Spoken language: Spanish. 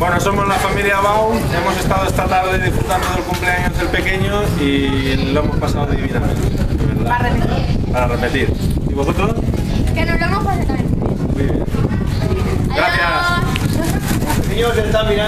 Bueno, somos la familia Bau, hemos estado esta tarde disfrutando del cumpleaños del pequeño y lo hemos pasado divinamente. Para repetir. Para repetir. ¿Y vosotros? Que nos lo hemos pasado también. Muy bien. Gracias. Adiós. Niños están mirando.